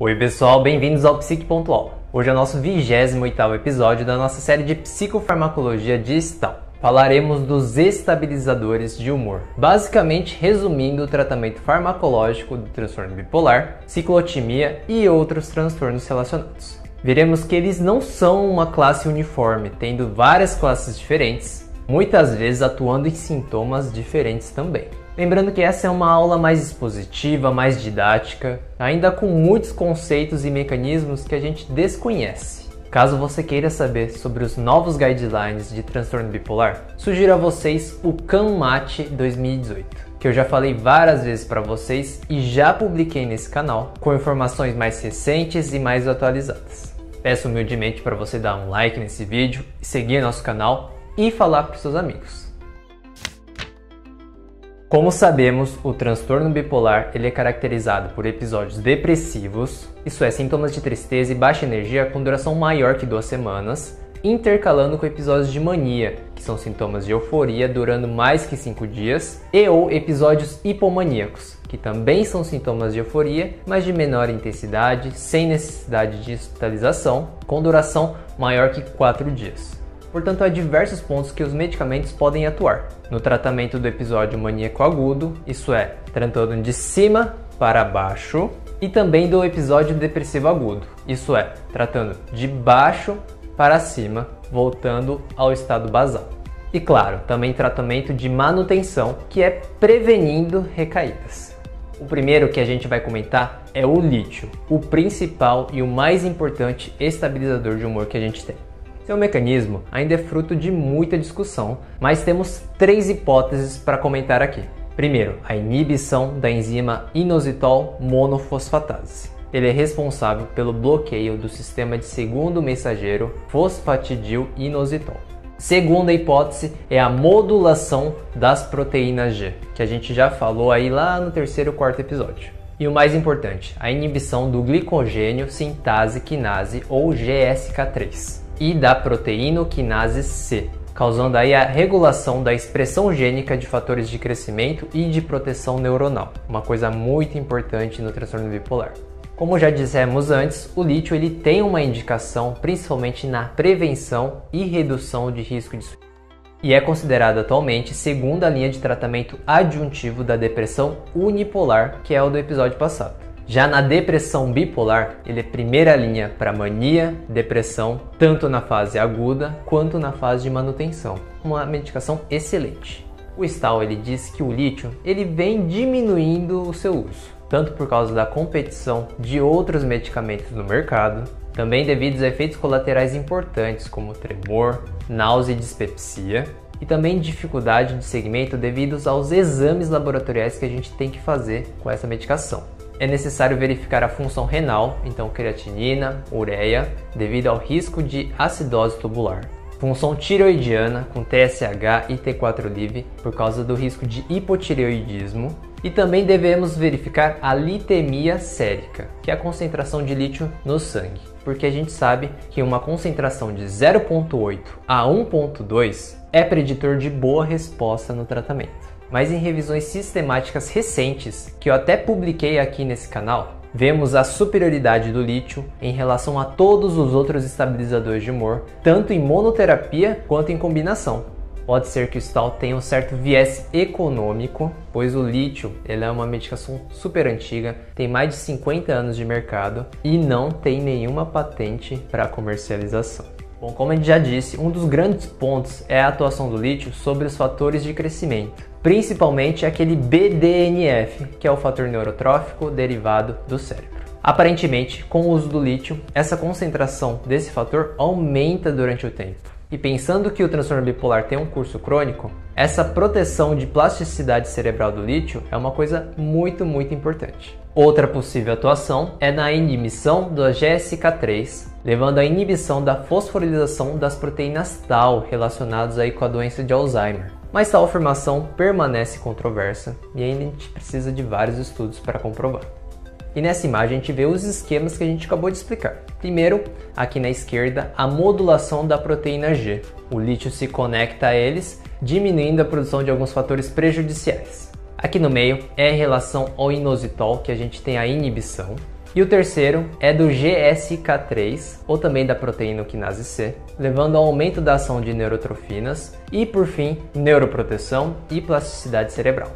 Oi pessoal, bem-vindos ao Psique Pontual. Hoje é o nosso 28º episódio da nossa série de psicofarmacologia distal. Falaremos dos estabilizadores de humor, basicamente resumindo o tratamento farmacológico do transtorno bipolar, ciclotimia e outros transtornos relacionados. Veremos que eles não são uma classe uniforme, tendo várias classes diferentes, muitas vezes atuando em sintomas diferentes também. Lembrando que essa é uma aula mais expositiva, mais didática, ainda com muitos conceitos e mecanismos que a gente desconhece. Caso você queira saber sobre os novos guidelines de transtorno bipolar, sugiro a vocês o CANMAT 2018, que eu já falei várias vezes para vocês e já publiquei nesse canal com informações mais recentes e mais atualizadas. Peço humildemente para você dar um like nesse vídeo, seguir nosso canal e falar para seus amigos. Como sabemos, o transtorno bipolar ele é caracterizado por episódios depressivos, isso é, sintomas de tristeza e baixa energia com duração maior que duas semanas, intercalando com episódios de mania, que são sintomas de euforia durando mais que cinco dias, e ou episódios hipomaníacos, que também são sintomas de euforia, mas de menor intensidade, sem necessidade de hospitalização, com duração maior que quatro dias. Portanto, há diversos pontos que os medicamentos podem atuar. No tratamento do episódio maníaco agudo, isso é, tratando de cima para baixo, e também do episódio depressivo agudo, isso é, tratando de baixo para cima, voltando ao estado basal. E claro, também tratamento de manutenção, que é prevenindo recaídas. O primeiro que a gente vai comentar é o lítio, o principal e o mais importante estabilizador de humor que a gente tem. Seu mecanismo ainda é fruto de muita discussão, mas temos três hipóteses para comentar aqui. Primeiro, a inibição da enzima inositol monofosfatase. Ele é responsável pelo bloqueio do sistema de segundo mensageiro fosfatidil inositol. Segunda hipótese é a modulação das proteínas G, que a gente já falou aí lá no terceiro quarto episódio. E o mais importante, a inibição do glicogênio sintase quinase ou GSK3 e da proteínoquinase C, causando aí a regulação da expressão gênica de fatores de crescimento e de proteção neuronal, uma coisa muito importante no transtorno bipolar. Como já dissemos antes, o lítio ele tem uma indicação principalmente na prevenção e redução de risco de suicídio e é considerado atualmente segunda linha de tratamento adjuntivo da depressão unipolar, que é o do episódio passado. Já na depressão bipolar, ele é primeira linha para mania, depressão, tanto na fase aguda quanto na fase de manutenção. Uma medicação excelente. O Stahl ele diz que o lítio ele vem diminuindo o seu uso, tanto por causa da competição de outros medicamentos no mercado, também devido a efeitos colaterais importantes como tremor, náusea e dispepsia, e também dificuldade de segmento devido aos exames laboratoriais que a gente tem que fazer com essa medicação é necessário verificar a função renal, então creatinina, ureia, devido ao risco de acidose tubular. Função tireoidiana com TSH e T4-LIV por causa do risco de hipotireoidismo. E também devemos verificar a litemia sérica, que é a concentração de lítio no sangue, porque a gente sabe que uma concentração de 0,8 a 1,2 é preditor de boa resposta no tratamento mas em revisões sistemáticas recentes, que eu até publiquei aqui nesse canal, vemos a superioridade do lítio em relação a todos os outros estabilizadores de humor, tanto em monoterapia quanto em combinação. Pode ser que o Stal tenha um certo viés econômico, pois o lítio ele é uma medicação super antiga, tem mais de 50 anos de mercado e não tem nenhuma patente para comercialização. Bom, como a gente já disse, um dos grandes pontos é a atuação do lítio sobre os fatores de crescimento, principalmente aquele BDNF, que é o fator neurotrófico derivado do cérebro. Aparentemente, com o uso do lítio, essa concentração desse fator aumenta durante o tempo. E pensando que o transtorno bipolar tem um curso crônico, essa proteção de plasticidade cerebral do lítio é uma coisa muito, muito importante. Outra possível atuação é na inibição do GSK3, levando à inibição da fosforilação das proteínas Tau relacionadas aí com a doença de Alzheimer. Mas tal afirmação permanece controversa e ainda a gente precisa de vários estudos para comprovar. E nessa imagem a gente vê os esquemas que a gente acabou de explicar. Primeiro, aqui na esquerda, a modulação da proteína G. O lítio se conecta a eles, diminuindo a produção de alguns fatores prejudiciais. Aqui no meio é em relação ao inositol que a gente tem a inibição. E o terceiro é do GSK3, ou também da proteína quinase C, levando ao aumento da ação de neurotrofinas e, por fim, neuroproteção e plasticidade cerebral.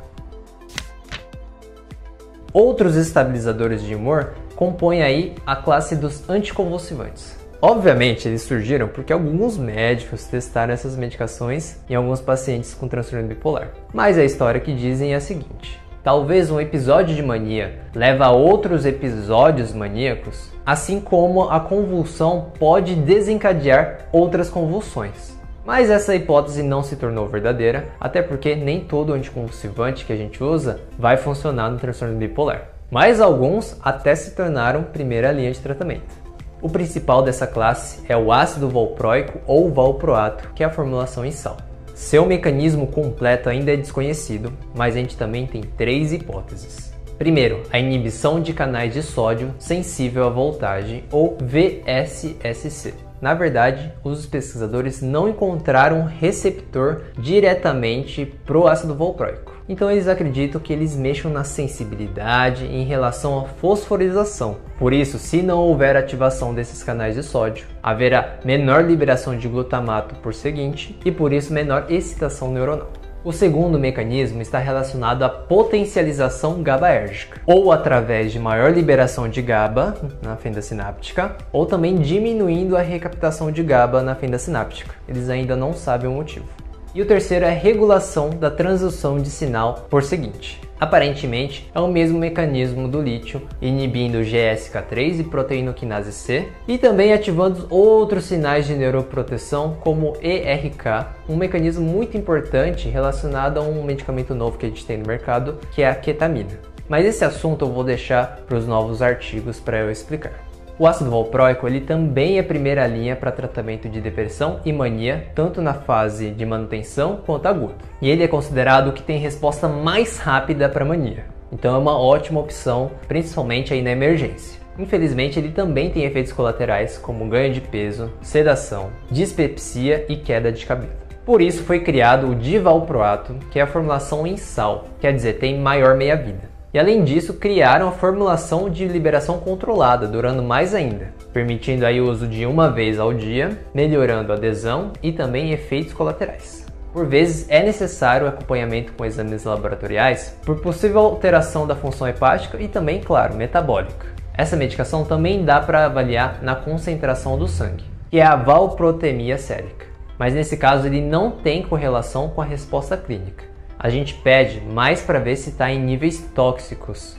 Outros estabilizadores de humor compõem aí a classe dos anticonvulsivantes. Obviamente, eles surgiram porque alguns médicos testaram essas medicações em alguns pacientes com transtorno bipolar. Mas a história que dizem é a seguinte: talvez um episódio de mania leve a outros episódios maníacos, assim como a convulsão pode desencadear outras convulsões. Mas essa hipótese não se tornou verdadeira, até porque nem todo anticonvulsivante que a gente usa vai funcionar no transtorno bipolar. Mas alguns até se tornaram primeira linha de tratamento. O principal dessa classe é o ácido valproico ou valproato, que é a formulação em sal. Seu mecanismo completo ainda é desconhecido, mas a gente também tem três hipóteses. Primeiro, a inibição de canais de sódio sensível à voltagem, ou VSSC. Na verdade, os pesquisadores não encontraram receptor diretamente para o ácido valproico. Então eles acreditam que eles mexam na sensibilidade em relação à fosforização. Por isso, se não houver ativação desses canais de sódio, haverá menor liberação de glutamato por seguinte e por isso menor excitação neuronal. O segundo mecanismo está relacionado à potencialização GABAérgica, ou através de maior liberação de GABA na fenda sináptica, ou também diminuindo a recaptação de GABA na fenda sináptica. Eles ainda não sabem o motivo. E o terceiro é regulação da transição de sinal por seguinte. Aparentemente, é o mesmo mecanismo do lítio, inibindo GSK3 e proteinoquinase C, e também ativando outros sinais de neuroproteção, como ERK, um mecanismo muito importante relacionado a um medicamento novo que a gente tem no mercado, que é a ketamina. Mas esse assunto eu vou deixar para os novos artigos para eu explicar. O ácido valproico ele também é primeira linha para tratamento de depressão e mania, tanto na fase de manutenção quanto aguda. E ele é considerado o que tem resposta mais rápida para mania. Então é uma ótima opção, principalmente aí na emergência. Infelizmente, ele também tem efeitos colaterais como ganho de peso, sedação, dispepsia e queda de cabelo. Por isso foi criado o divalproato, que é a formulação em sal, quer dizer, tem maior meia-vida. E além disso, criaram a formulação de liberação controlada, durando mais ainda, permitindo aí o uso de uma vez ao dia, melhorando a adesão e também efeitos colaterais. Por vezes é necessário acompanhamento com exames laboratoriais por possível alteração da função hepática e também, claro, metabólica. Essa medicação também dá para avaliar na concentração do sangue, que é a valprotemia sérica. Mas nesse caso ele não tem correlação com a resposta clínica a gente pede mais para ver se está em níveis tóxicos.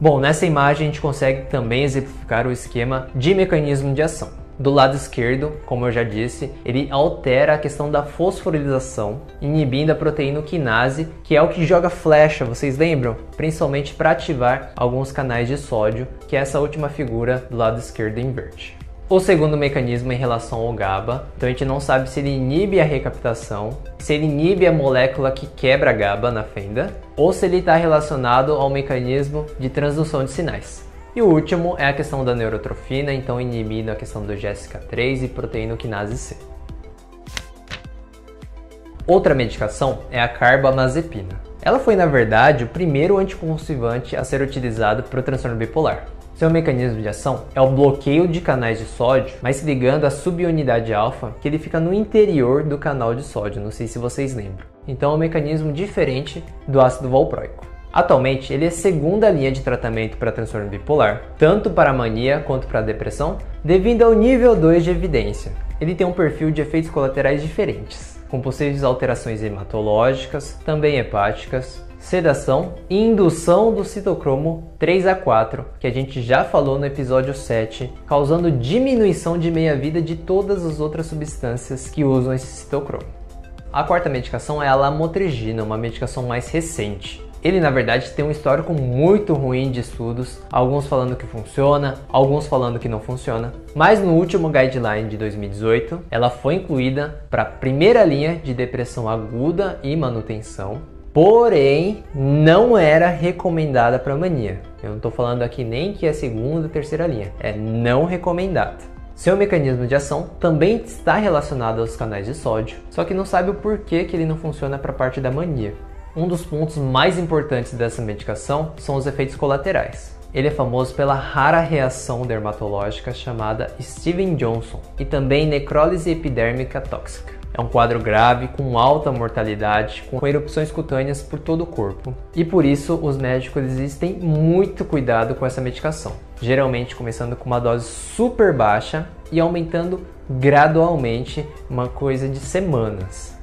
Bom, nessa imagem a gente consegue também exemplificar o esquema de mecanismo de ação. Do lado esquerdo, como eu já disse, ele altera a questão da fosforilação, inibindo a proteína quinase, que é o que joga flecha, vocês lembram? Principalmente para ativar alguns canais de sódio, que é essa última figura do lado esquerdo em verde. O segundo mecanismo em relação ao GABA, então a gente não sabe se ele inibe a recaptação, se ele inibe a molécula que quebra a GABA na fenda, ou se ele está relacionado ao mecanismo de transdução de sinais. E o último é a questão da neurotrofina, então inibindo a questão do GSK3 e proteinoquinase C. Outra medicação é a carbamazepina. Ela foi, na verdade, o primeiro anticonvulsivante a ser utilizado para o transtorno bipolar. Seu mecanismo de ação é o bloqueio de canais de sódio, mas se ligando à subunidade alfa, que ele fica no interior do canal de sódio, não sei se vocês lembram. Então é um mecanismo diferente do ácido valproico. Atualmente, ele é segunda linha de tratamento para transtorno bipolar, tanto para mania quanto para depressão, devido ao nível 2 de evidência. Ele tem um perfil de efeitos colaterais diferentes, com possíveis alterações hematológicas, também hepáticas, sedação e indução do citocromo 3 a 4, que a gente já falou no episódio 7, causando diminuição de meia-vida de todas as outras substâncias que usam esse citocromo. A quarta medicação é a lamotrigina, uma medicação mais recente. Ele, na verdade, tem um histórico muito ruim de estudos, alguns falando que funciona, alguns falando que não funciona. Mas no último guideline de 2018, ela foi incluída para a primeira linha de depressão aguda e manutenção, porém não era recomendada para mania. Eu não estou falando aqui nem que é segunda ou terceira linha, é não recomendada. Seu mecanismo de ação também está relacionado aos canais de sódio, só que não sabe o porquê que ele não funciona para a parte da mania. Um dos pontos mais importantes dessa medicação são os efeitos colaterais. ele é famoso pela rara reação dermatológica chamada Steven Johnson e também necrólise epidérmica tóxica. É um quadro grave, com alta mortalidade, com erupções cutâneas por todo o corpo. E por isso os médicos existem muito cuidado com essa medicação. Geralmente começando com uma dose super baixa e aumentando gradualmente, uma coisa de semanas.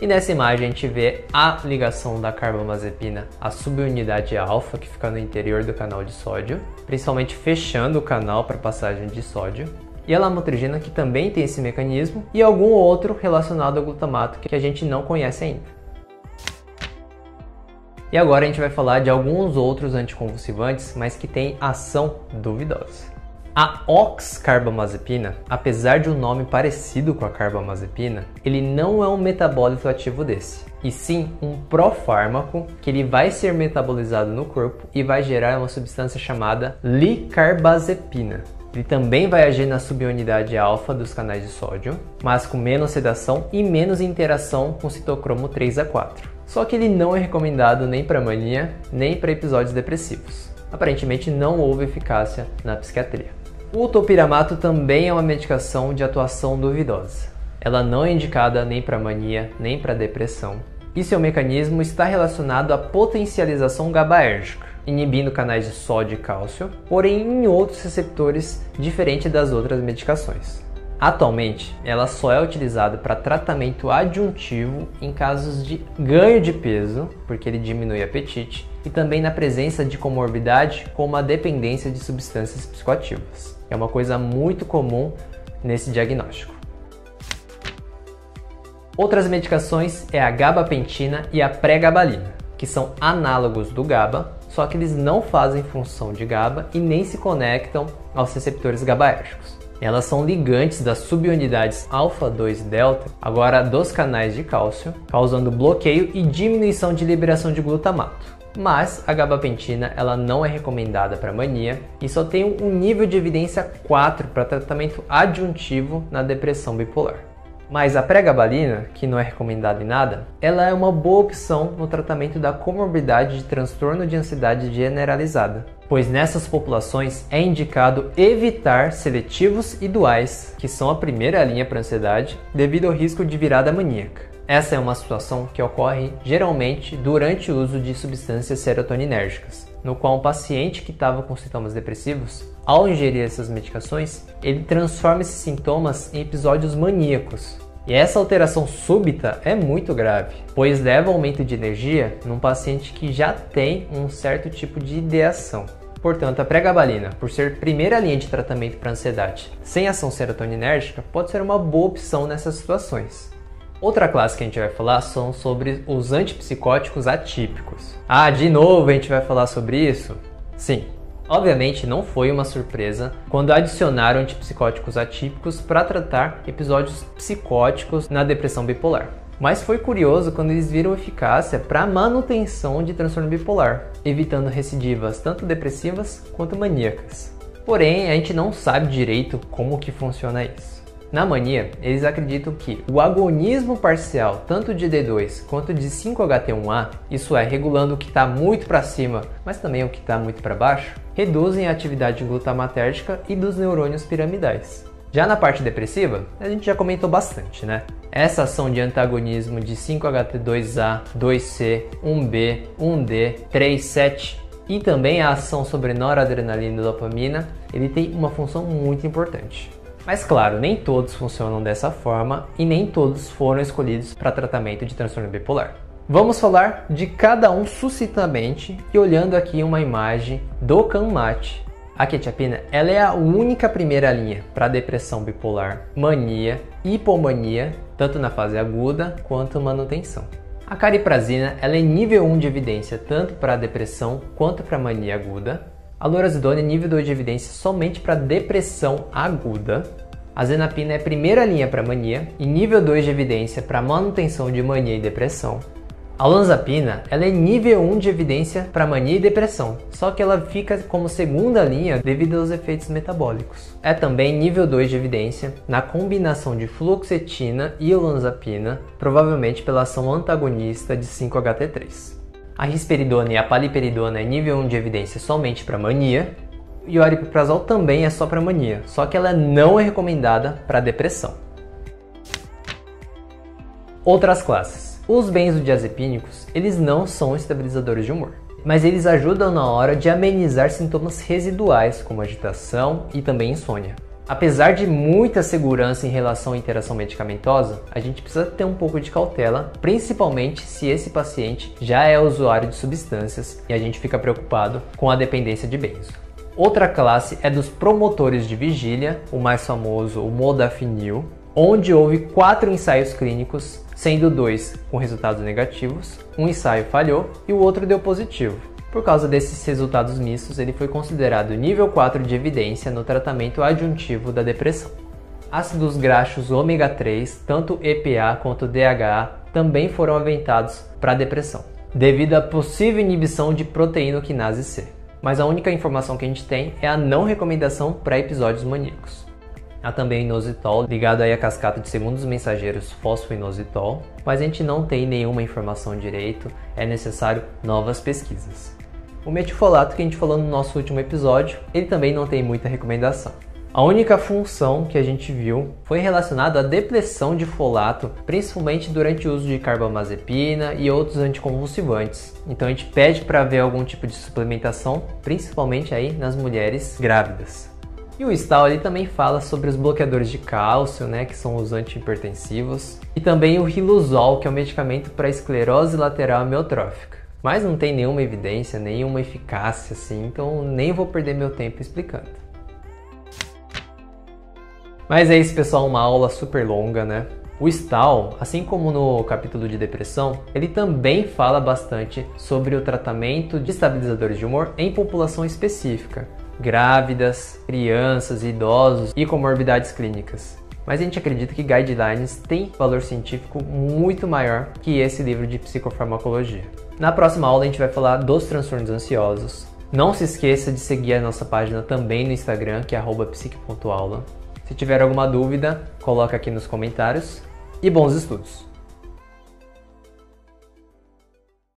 E nessa imagem a gente vê a ligação da carbamazepina à subunidade alfa, que fica no interior do canal de sódio, principalmente fechando o canal para passagem de sódio e a lamotrigina que também tem esse mecanismo e algum outro relacionado ao glutamato que a gente não conhece ainda. E agora a gente vai falar de alguns outros anticonvulsivantes, mas que têm ação duvidosa. A oxcarbamazepina, apesar de um nome parecido com a carbamazepina, ele não é um metabólito ativo desse, e sim um profármaco que ele vai ser metabolizado no corpo e vai gerar uma substância chamada licarbazepina. Ele também vai agir na subunidade alfa dos canais de sódio, mas com menos sedação e menos interação com citocromo 3 a 4. Só que ele não é recomendado nem para mania, nem para episódios depressivos. Aparentemente não houve eficácia na psiquiatria. O topiramato também é uma medicação de atuação duvidosa. Ela não é indicada nem para mania, nem para depressão. E seu mecanismo está relacionado à potencialização GABAérgica inibindo canais de sódio e cálcio, porém em outros receptores diferente das outras medicações. Atualmente, ela só é utilizada para tratamento adjuntivo em casos de ganho de peso, porque ele diminui o apetite, e também na presença de comorbidade como a dependência de substâncias psicoativas. É uma coisa muito comum nesse diagnóstico. Outras medicações é a gabapentina e a pregabalina, que são análogos do GABA, só que eles não fazem função de GABA e nem se conectam aos receptores GABAérgicos. Elas são ligantes das subunidades alfa-2 e delta, agora dos canais de cálcio, causando bloqueio e diminuição de liberação de glutamato. Mas a gabapentina ela não é recomendada para mania e só tem um nível de evidência 4 para tratamento adjuntivo na depressão bipolar. Mas a pregabalina, que não é recomendada em nada, ela é uma boa opção no tratamento da comorbidade de transtorno de ansiedade generalizada, pois nessas populações é indicado evitar seletivos e duais, que são a primeira linha para ansiedade, devido ao risco de virada maníaca. Essa é uma situação que ocorre geralmente durante o uso de substâncias serotoninérgicas, no qual um paciente que estava com sintomas depressivos, ao ingerir essas medicações, ele transforma esses sintomas em episódios maníacos. E essa alteração súbita é muito grave, pois leva aumento de energia num paciente que já tem um certo tipo de ideação. Portanto, a pregabalina, por ser primeira linha de tratamento para ansiedade sem ação serotoninérgica, pode ser uma boa opção nessas situações. Outra classe que a gente vai falar são sobre os antipsicóticos atípicos. Ah, de novo a gente vai falar sobre isso? Sim. Obviamente não foi uma surpresa quando adicionaram antipsicóticos atípicos para tratar episódios psicóticos na depressão bipolar. Mas foi curioso quando eles viram eficácia para manutenção de transtorno bipolar, evitando recidivas tanto depressivas quanto maníacas. Porém, a gente não sabe direito como que funciona isso. Na mania, eles acreditam que o agonismo parcial, tanto de D2 quanto de 5-HT1A, isso é, regulando o que está muito para cima, mas também o que está muito para baixo, reduzem a atividade glutamatérgica e dos neurônios piramidais. Já na parte depressiva, a gente já comentou bastante, né? Essa ação de antagonismo de 5-HT2A, 2C, 1B, 1D, 3, 7 e também a ação sobre noradrenalina e dopamina, ele tem uma função muito importante. Mas claro, nem todos funcionam dessa forma e nem todos foram escolhidos para tratamento de transtorno bipolar. Vamos falar de cada um sucintamente e olhando aqui uma imagem do CanMat. A quetiapina ela é a única primeira linha para depressão bipolar, mania, hipomania, tanto na fase aguda quanto manutenção. A cariprazina ela é nível 1 de evidência tanto para depressão quanto para mania aguda a lorazidona é nível 2 de evidência somente para depressão aguda. A zenapina é primeira linha para mania e nível 2 de evidência para manutenção de mania e depressão. A olanzapina ela é nível 1 de evidência para mania e depressão, só que ela fica como segunda linha devido aos efeitos metabólicos. É também nível 2 de evidência na combinação de fluoxetina e olanzapina, provavelmente pela ação antagonista de 5-HT3. A risperidona e a paliperidona é nível 1 de evidência somente para mania, e o aripiprazol também é só para mania, só que ela não é recomendada para depressão. Outras classes. Os benzodiazepínicos, eles não são estabilizadores de humor, mas eles ajudam na hora de amenizar sintomas residuais como agitação e também insônia. Apesar de muita segurança em relação à interação medicamentosa, a gente precisa ter um pouco de cautela, principalmente se esse paciente já é usuário de substâncias e a gente fica preocupado com a dependência de benzo. Outra classe é dos promotores de vigília, o mais famoso, o modafinil, onde houve quatro ensaios clínicos, sendo dois com resultados negativos, um ensaio falhou e o outro deu positivo. Por causa desses resultados mistos, ele foi considerado nível 4 de evidência no tratamento adjuntivo da depressão. Ácidos graxos ômega 3, tanto EPA quanto DHA, também foram aventados para depressão, devido à possível inibição de proteínoquinase C mas a única informação que a gente tem é a não recomendação para episódios maníacos. Há também inositol, ligado aí à cascata de segundos mensageiros fosfoinositol, mas a gente não tem nenhuma informação direito, é necessário novas pesquisas. O metilfolato que a gente falou no nosso último episódio, ele também não tem muita recomendação. A única função que a gente viu foi relacionada à depressão de folato, principalmente durante o uso de carbamazepina e outros anticonvulsivantes. Então a gente pede para ver algum tipo de suplementação, principalmente aí nas mulheres grávidas. E o Stal ali também fala sobre os bloqueadores de cálcio, né, que são os antihipertensivos, e também o Riluzol, que é um medicamento para esclerose lateral amiotrófica. Mas não tem nenhuma evidência, nenhuma eficácia assim, então nem vou perder meu tempo explicando. Mas é isso, pessoal, uma aula super longa, né? O Stahl, assim como no capítulo de depressão, ele também fala bastante sobre o tratamento de estabilizadores de humor em população específica, grávidas, crianças, idosos e comorbidades clínicas. Mas a gente acredita que Guidelines tem valor científico muito maior que esse livro de psicofarmacologia. Na próxima aula a gente vai falar dos transtornos ansiosos. Não se esqueça de seguir a nossa página também no Instagram, que é psique.aula. Se tiver alguma dúvida, coloca aqui nos comentários e bons estudos!